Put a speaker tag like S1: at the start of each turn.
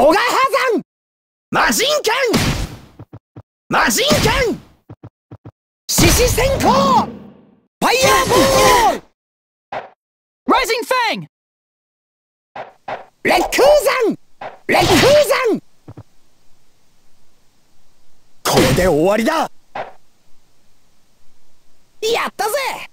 S1: ホガハザンマジンカンマジンカン獅子先行ファイヤーボール！
S2: ライジンファン
S1: レッグーザン！レッグーザン！これで終わりだ！やったぜ！